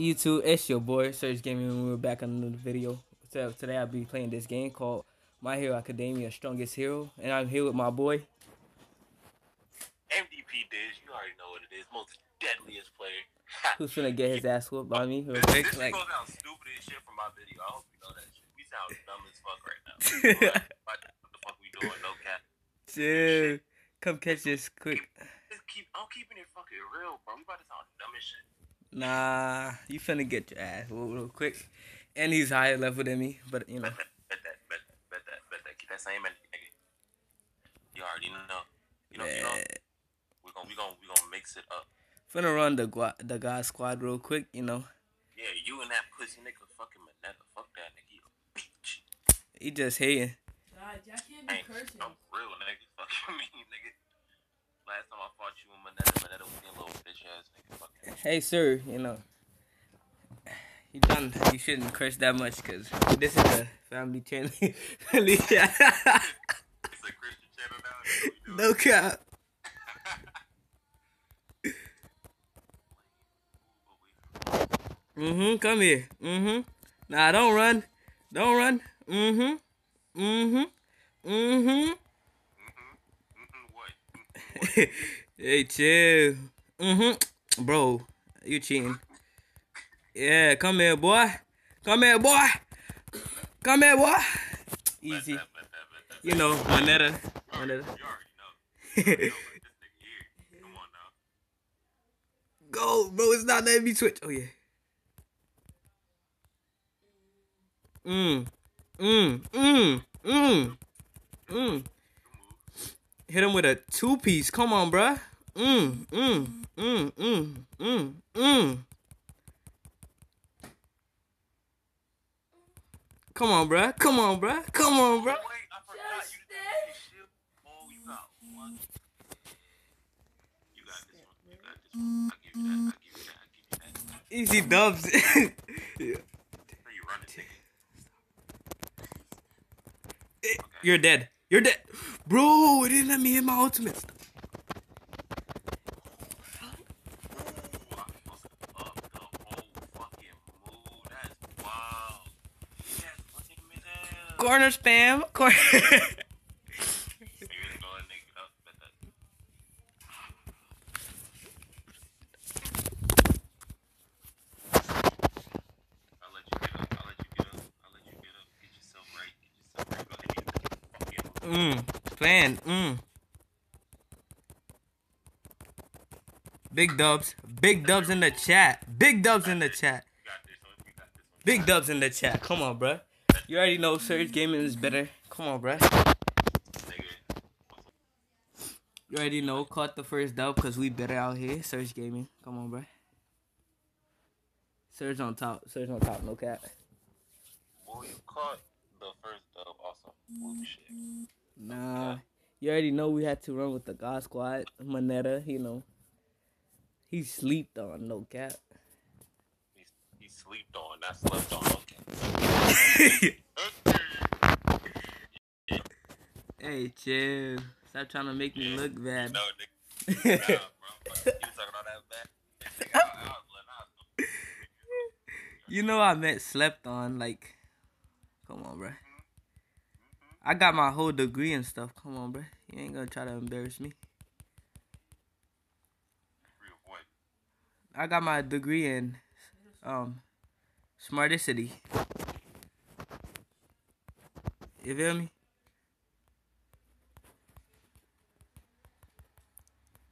YouTube, it's your boy Serge Gaming. and We're back on another video. So today I'll be playing this game called My Hero Academia Strongest Hero, and I'm here with my boy. MVP Diz, you already know what it is. Most deadliest player. Who's gonna get his ass whooped by me This, this Like, goes out stupid as shit from my video. I hope you know that shit. We sound dumb as fuck right now. what the fuck we doing? No cap. chill. Come catch this quick. Just keep, I'm keeping it fucking real, bro. We about to sound dumb as shit. Nah, you finna get your ass whooped real quick. And he's higher level than me, but you know. Bet that, bet that, bet that, bet that, bet that. Keep that same energy, nigga. You already know. You know, you know. Yeah. We gon' we gon' we gonna mix it up. Finna run the gua- the God squad real quick, you know. Yeah, you and that pussy nigga fucking Manetta. Fuck that nigga. You bitch. He just hating. God, y'all can't be Ain't, cursing. I'm real nigga. Fuck you mean, nigga. Last time I fought you and Manetta, Manetta was your little bitch ass nigga. Fucking. Hey, sir, you know. You done. You shouldn't curse that much because this is a family channel. It's a Christian channel now. No cap. Mm-hmm. Come here. Mm-hmm. Nah, don't run. Don't run. Mm-hmm. Mm-hmm. Mm-hmm. hey, chill. Mm-hmm. Bro, you cheating. Yeah, come here, boy. Come here, boy. Come here, boy. Easy. Bet that, bet that, bet. You know, Moneta. You already, Moneta. you already know. You already know what this nigga here. Come on now. Go, bro. It's not letting me switch. Oh, yeah. Mm. Mm. Mm. Mm. Mm. Hit him with a two piece. Come on, bruh. Mm. Mm. Mm. Mm. Mm. Mm. Come on, bruh. Come on, bruh. Come on, bruh. Wait, I forgot you did this shit. Oh, you got one. You got this one. You got this one. I give you that. I give you that. I give you that. Easy dubs. yeah. How you running, nigga? You're dead. You're dead. Bro, it didn't let me hit my ultimate. Ooh, I fucked up the whole fucking move. That's wild. That's fucking me down. Corner spam. Corner. Maybe it's going nigga up, bet that. I'll let you get up. I'll let you get up. I'll let you get up. Get yourself right. Get yourself right. Go ahead and get the fuck in. mm. Plan. Mm. Big dubs. Big dubs in the chat. Big dubs in the chat. You got this one. You got this one. Big dubs in the chat. Come on, bruh. You already know Serge Gaming is better. Come on, bruh. You already know. Caught the first dub because we better out here. Serge Gaming. Come on, bruh. Serge on top. Serge on top. No cap. Boy, you caught the first dub also. Shit. Nah. You already know we had to run with the God Squad. Moneta, you know. He sleeped on. No cap. He, he sleeped on. Not slept on. Okay. Okay. hey, chill. Stop trying to make me look bad. No, nigga. Nah, bro. You was talking all that back. Nigga, I, I was letting out. You know I meant slept on. Like, come on, bruh. Mm-hmm. I got my whole degree and stuff. Come on, bruh. You ain't gonna try to embarrass me. Real boy. I got my degree in um smarticity. You feel me?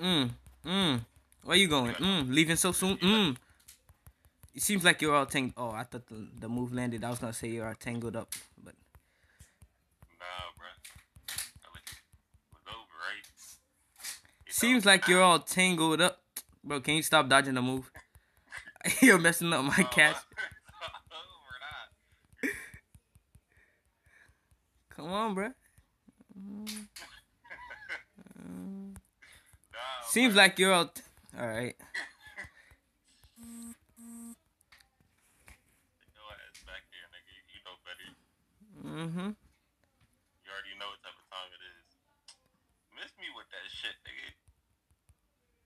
Mm, mm. Where you going? Mm, leaving so soon? Mm. It seems like you're all tangled. Oh, I thought the, the move landed. I was gonna say you're all tangled up, but Nah, bro. I let was over, right? You seems like you're all tangled up, bro. Can you stop dodging the move? you're messing up my catch. Come on, bro. Seems like you're all. All right. Your ass back there, nigga. You, you know better. Mm-hmm. You already know what type of time it is. Miss me with that shit, nigga.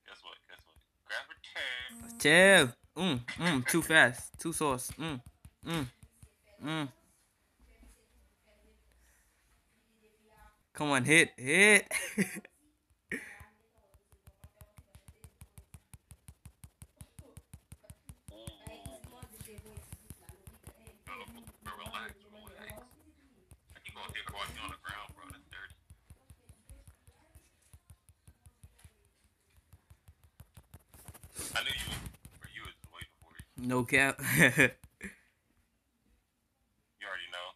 Guess what? Guess what? Grab a chair. Chill. Mm, mm, too fast. Too sauce. Mm, mm, mm. Come on, hit, hit. Relax, relax. You gonna hit while you on the ground, bro. That's dirty. I knew you was, for you was waiting for you. No cap. You already know.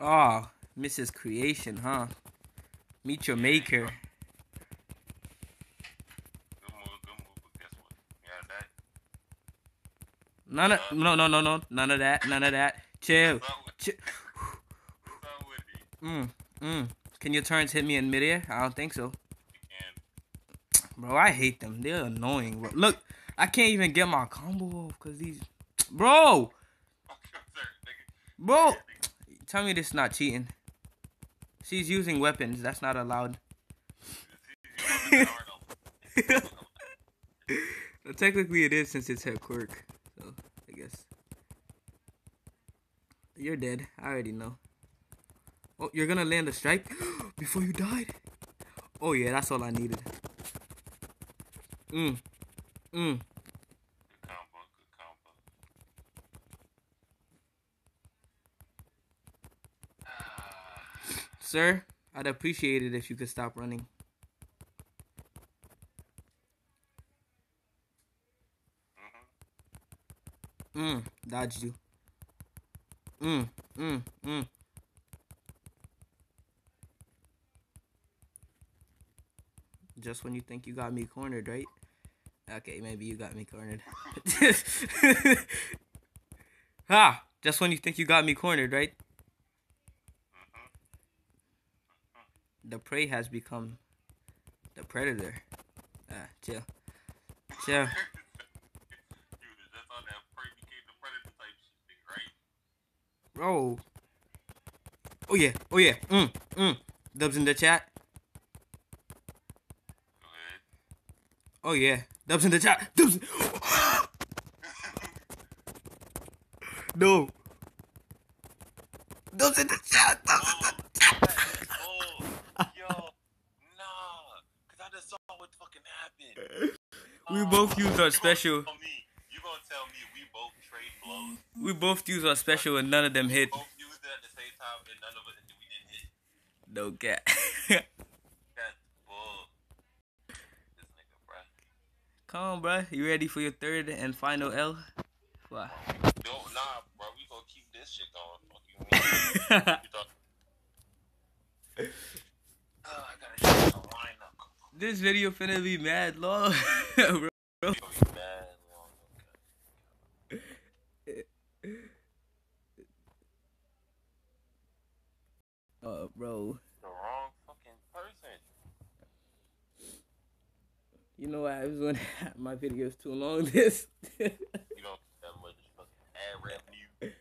oh, Mrs. Creation, huh? Meet your maker. Good move, good move, but guess what? Yeah, that. None of no no no no none of that none of that. Chill. That's not with, Chill. Mm mm. Can your turns hit me in midair? I don't think so. Bro, I hate them. They're annoying, bro. Look, I can't even get my combo off because these. Bro! Bro! Tell me this is not cheating. She's using weapons. That's not allowed. Well, technically, it is since it's her quirk. So, I guess. You're dead. I already know. Oh, you're gonna land a strike before you died? Oh, yeah, that's all I needed. Mm. Mm. Sir, I'd appreciate it if you could stop running. mhm. Mm, dodged you. Mm, mm, mm. Just when you think you got me cornered, right? Okay, maybe you got me cornered. ha! Just when you think you got me cornered, right? The prey has become the predator. Ah, chill. Chill. you was just on that prey became the predator type shit, right? Bro. Oh yeah, oh yeah. Mm, mm. Dubs in the chat. Go ahead. Oh yeah. Dubs in the chat. Dubs. no. Dubs in the chat. Dubs in the Oh, yo, nah, cause I just saw what fucking happened. We both used our You gonna special. me- You gonna tell me we both trade blows? We both used our special and none of them hit. Both used it at the same time and none of it and we didn't hit. No cat. That's bull. This nigga, bruh. Come on, bro. You ready for your third and final L? Yo, nah, bro, we gonna keep this shit going. Fuck you, mean? You thought- Oh, I gotta shit the lineup. this video finna be mad long, bro. Yo, you mad long, okay. Oh, bro. The wrong fucking person. You know I was when my video is too long? This. You don't get that much ad revenue,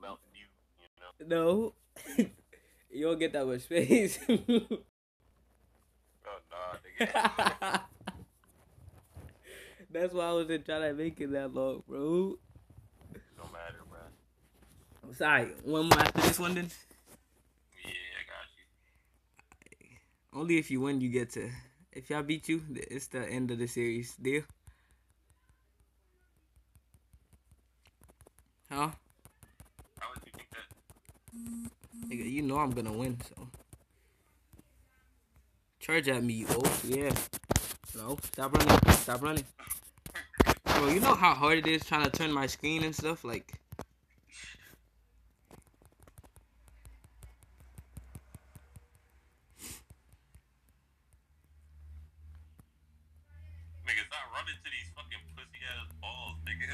Mountain Dew, you know. no. you don't get that much space. Oh, nah, nigga. That's why I wasn't trying to make it that long, bro. no matter, bro. Sorry, one more after this one then. Yeah, I got you. Only if you win, you get to. If y'all beat you, it's the end of the series. Deal? Huh? How would you think that? Nigga, you know I'm gonna win, so. Charge at me, oh yeah. No, stop running. Stop running. Bro, you know how hard it is trying to turn my screen and stuff? Like, Nigga, stop running to these fucking pussy ass balls, nigga.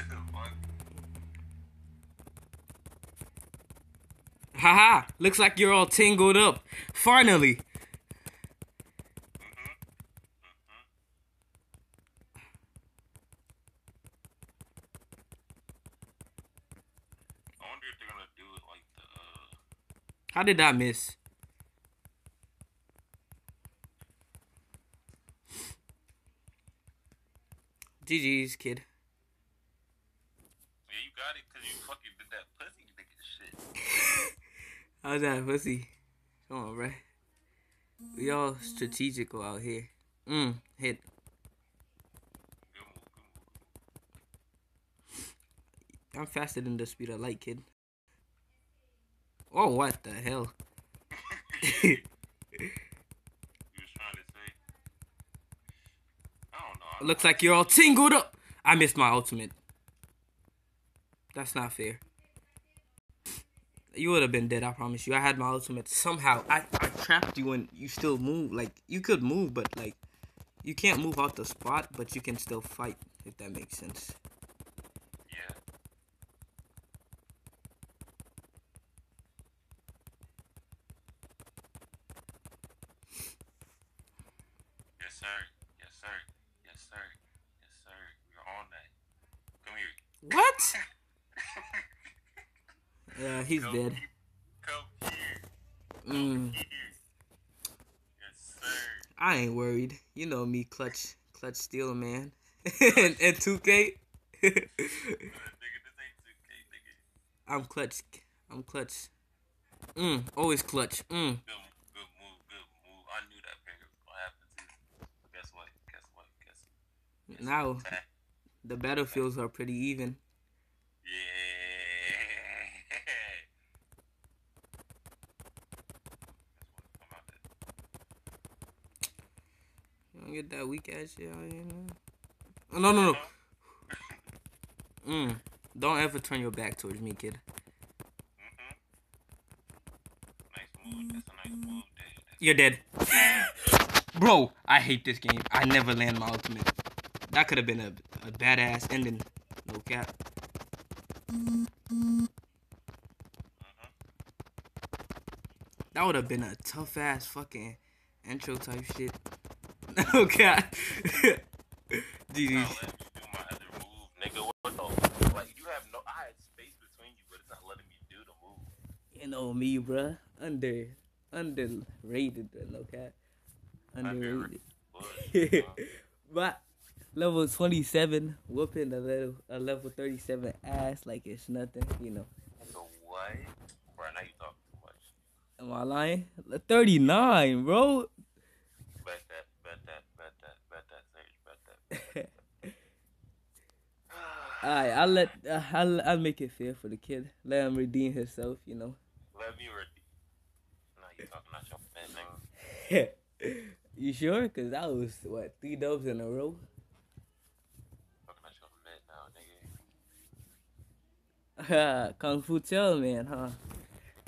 Haha, looks like you're all tangled up. Finally. I wonder if they're gonna do it like the uh How did I miss? GG's, kid. Yeah, you got it because you fucking did that pussy nigga shit. How's that pussy? Come on, bruh. We all strategical out here. Mm, hit. Good move, good move. I'm faster than the speed of light, kid. Oh, what the hell? You was trying to say. I don't know. I Looks like you're all tingled up. I missed my ultimate. That's not fair. You would have been dead, I promise you. I had my ultimate. Somehow, I, I trapped you and you still move. Like, you could move, but, like, you can't move out the spot, but you can still fight, if that makes sense. Yeah. Yes, sir. Yes, sir. Yes, sir. Yes, sir. We're on that. Come here. What? Yeah, he's Come dead. here. Come. Mm, Here. Yes, sir. I ain't worried. You know me, clutch, clutch stealer man. and, and 2K. nigga, this ain't 2K, nigga. I'm clutch. I'm clutch. Mm, always clutch. Mm. Good, good move, good move. I knew that was gonna happen too. Guess what? Guess what? Guess what? Now Attack. The battlefields are pretty even. Yeah. Guess what? I'm out there. You don't get that weak ass shit out here. man. Oh, no, no, no. Mm. Don't ever turn your back towards me, kid. Mm-hmm. Nice move. That's a nice move, dude. That's You're dead. Bro, I hate this game. I never land my ultimate. That could have been a, a badass ending. No cap. That would have been a tough ass fucking intro type shit. No cap. GG. not letting me do my other move, nigga. What the? Like you have no. I had space between you, but it's not letting me do the move. You know me, bruh. Under, underrated, bruh, no cap. Underrated. But level 27, whooping a level, a level 37 ass like it's nothing, you know. so what? Bro, now you talk too much. Am I lying? 39, bro. Bet that. Bet that. Bet that. Bet that. Serge. Bet that. Alright, I'll let, uh, I'll, I'll make it fair for the kid. Let him redeem himself, you know. Let me ready. Now you talking out your man, nigga. you sure? Cause that was, what, three dubs in a row? Talking out your man now, nigga. Kung Fu Tail Man, huh?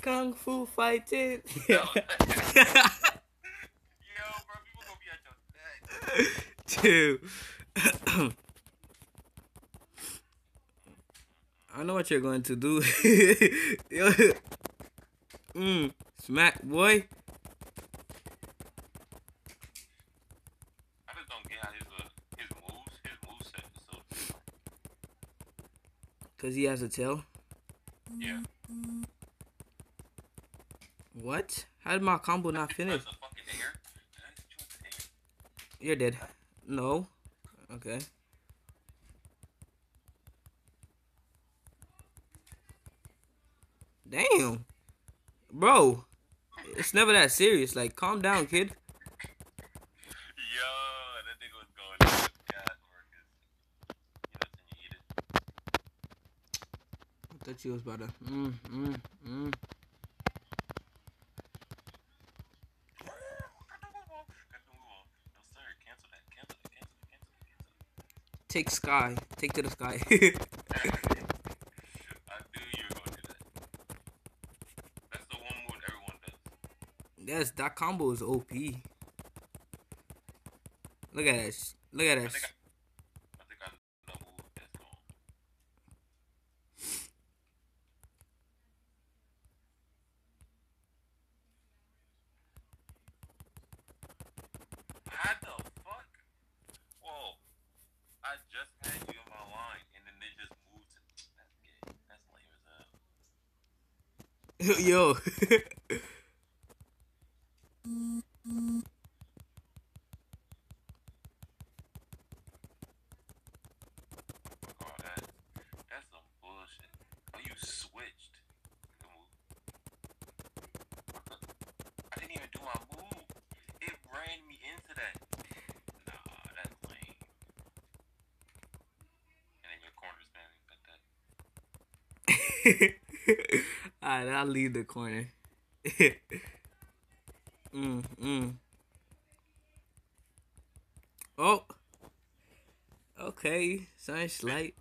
Kung Fu fighting. Yo, bro, people gonna be at your neck. Dude. I know what you're going to do. Yo. mm, smack, boy. Because he has a tail. yeah. What? How did my combo not finish? Because the fucking air. Did I hit you with the air? You're dead. No. Okay. Damn. Bro. It's never that serious. Like, calm down, kid. Yo, that nigga was going in with gas workers. You know, then you eat it. I thought you was about to. Mm, mm, mm. Got the move on. Got the move on. No, sir. Cancel that. Cancel that. Cancel that. Cancel that. Cancel Take sky. Take to the sky. that. I knew you were mm, mm, mm. going to do that. That's the one move everyone does. yes, that combo is OP. Look at that. sh- Look at that. think I, sh- I think I know the move that's going. How the fuck? Whoa. I just had you in my line and then they just moved to that's gay. That's lame as hell. Yo. Alright, I'll leave the corner. mm, mm. Oh. Okay, sun's light.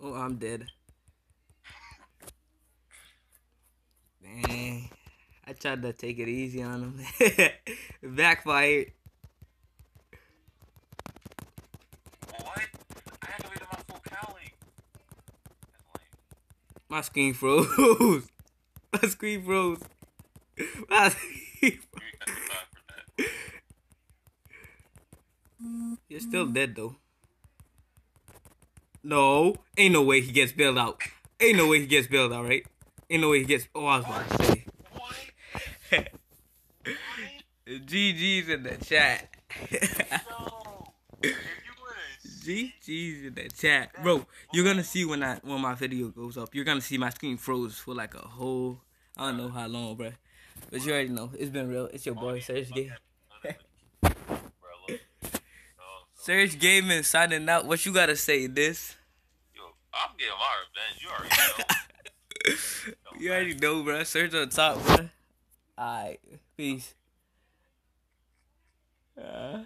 Oh, I'm dead. Man, I tried to take it easy on him. Backfired. What? I had to wait on my full Cali. That's lame. My screen froze. My screen froze. My screen You got the time for that. You're still dead though. No, ain't no way he gets bailed out. Ain't no way he gets bailed out, right? Ain't no way he gets. Oh, I was about to say. GG's in the chat. No. If you GG's in the chat, bro. You're gonna see when I when my video goes up. You're gonna see my screen froze for like a whole I don't know how long, bro. But you already know it's been real. It's your boy Serge Game. Bro, look. Oh, Serge Gaming signing out. What you gotta say? This. yo, I'm getting my revenge. You already know. You already know, bro. Serge on top, bro. Alright, peace. Uh.